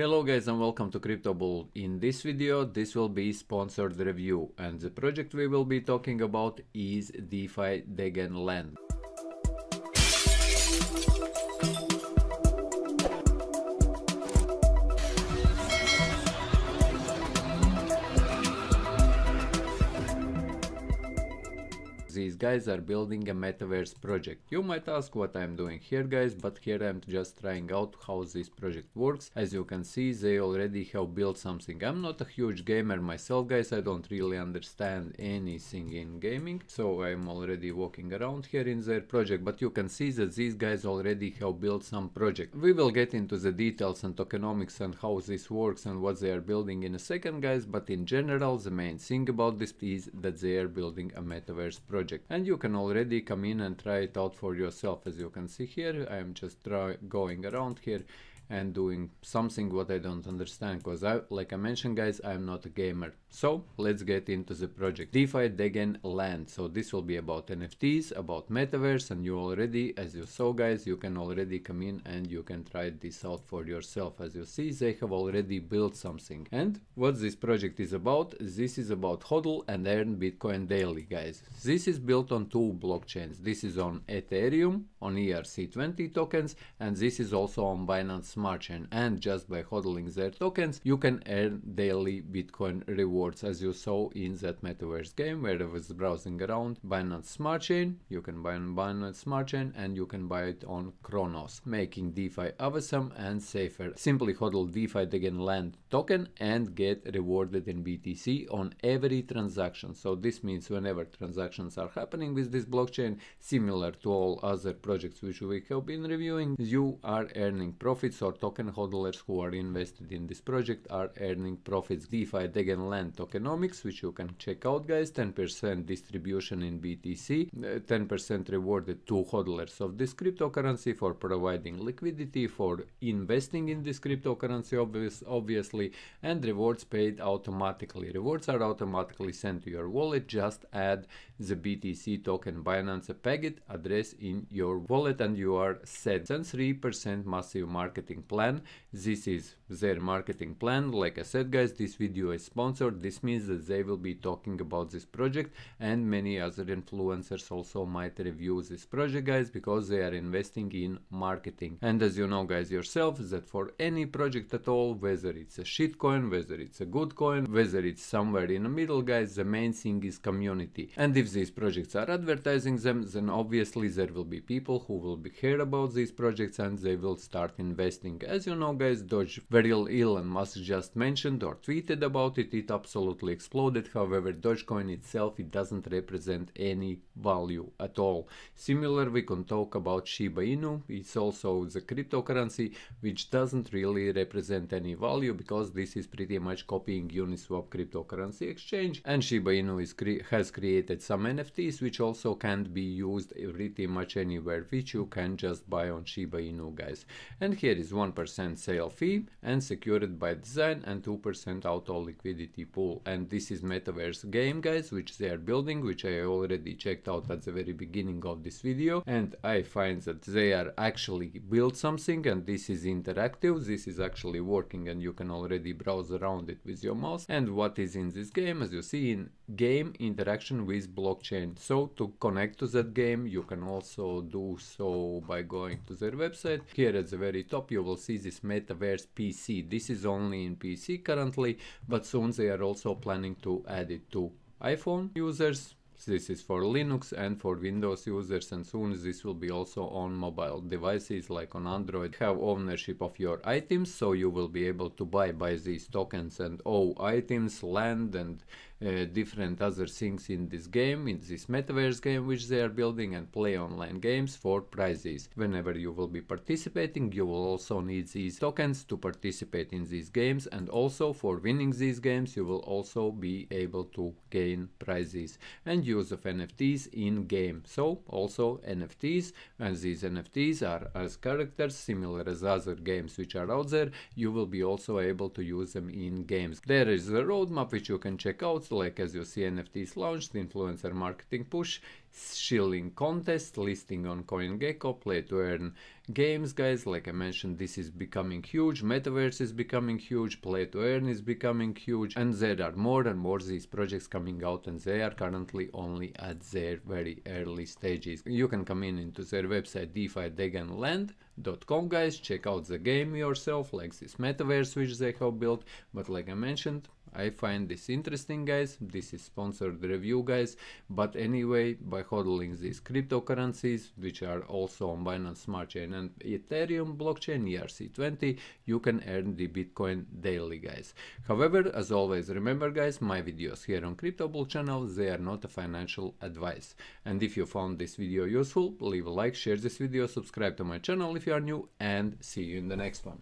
Hello guys and welcome to CryptoBull. In this video this will be sponsored review and the project we will be talking about is DeFi Degen These guys are building a metaverse project. You might ask what I'm doing here guys, but here I'm just trying out how this project works. As you can see, they already have built something. I'm not a huge gamer myself guys, I don't really understand anything in gaming, so I'm already walking around here in their project, but you can see that these guys already have built some project. We will get into the details and tokenomics and how this works and what they are building in a second guys, but in general the main thing about this is that they are building a metaverse project project and you can already come in and try it out for yourself. As you can see here I am just going around here and doing something what I don't understand because I, like I mentioned guys I'm not a gamer. So let's get into the project. DeFi Degen Land. So this will be about NFTs about metaverse and you already as you saw guys you can already come in and you can try this out for yourself. As you see they have already built something. And what this project is about this is about hodl and earn Bitcoin daily guys. This is built on two blockchains. This is on Ethereum on ERC20 tokens and this is also on Binance Smart Chain and just by hodling their tokens you can earn daily Bitcoin rewards as you saw in that metaverse game where I was browsing around Binance Smart Chain you can buy on Binance Smart Chain and you can buy it on Cronos making DeFi awesome and safer. Simply hodl DeFi Degen Land token and get rewarded in BTC on every transaction. So this means whenever transactions are happening with this blockchain similar to all other projects which we have been reviewing you are earning profits token hodlers who are invested in this project are earning profits. DeFi Degen Land tokenomics, which you can check out guys, 10% distribution in BTC, 10% uh, rewarded to hodlers of this cryptocurrency for providing liquidity, for investing in this cryptocurrency obvious, obviously, and rewards paid automatically. Rewards are automatically sent to your wallet, just add the BTC token Binance Pegit address in your wallet and you are set. Since 3% massive marketing marketing plan. This is their marketing plan. Like I said guys, this video is sponsored. This means that they will be talking about this project and many other influencers also might review this project guys because they are investing in marketing. And as you know guys yourself that for any project at all, whether it's a shitcoin, whether it's a good coin, whether it's somewhere in the middle guys, the main thing is community. And if these projects are advertising them, then obviously there will be people who will be hear about these projects and they will start investing as you know guys, Doge very Elon Musk just mentioned or tweeted about it, it absolutely exploded. However, Dogecoin itself, it doesn't represent any value at all. Similar, we can talk about Shiba Inu. It's also the cryptocurrency which doesn't really represent any value because this is pretty much copying Uniswap cryptocurrency exchange. And Shiba Inu is cre has created some NFTs which also can't be used pretty much anywhere, which you can just buy on Shiba Inu guys. And here is 1% sale fee and secured by design and 2% auto liquidity pool. And this is Metaverse game guys, which they are building, which I already checked out at the very beginning of this video. And I find that they are actually built something and this is interactive. This is actually working and you can already browse around it with your mouse. And what is in this game, as you see in game interaction with blockchain. So to connect to that game, you can also do so by going to their website. Here at the very top, you will see this Metaverse PC. This is only in PC currently, but soon they are also planning to add it to iPhone users, this is for Linux and for Windows users and soon this will be also on mobile devices like on Android. Have ownership of your items so you will be able to buy by these tokens and all items, land and uh, different other things in this game, in this metaverse game which they are building and play online games for prizes. Whenever you will be participating, you will also need these tokens to participate in these games and also for winning these games you will also be able to gain prizes and use of NFTs in game. So also NFTs and these NFTs are as characters similar as other games which are out there, you will be also able to use them in games. There is a roadmap which you can check out like as you see NFTs launched, influencer marketing push, shilling contest, listing on CoinGecko, play to earn games, guys. Like I mentioned, this is becoming huge. Metaverse is becoming huge. Play to earn is becoming huge. And there are more and more these projects coming out, and they are currently only at their very early stages. You can come in into their website DeFi guys. Check out the game yourself, like this metaverse which they have built. But like I mentioned, I find this interesting guys, this is sponsored review guys, but anyway by hodling these cryptocurrencies which are also on Binance Smart Chain and Ethereum blockchain ERC20 you can earn the Bitcoin daily guys. However as always remember guys my videos here on Crypto Bull channel they are not a financial advice and if you found this video useful leave a like, share this video, subscribe to my channel if you are new and see you in the next one.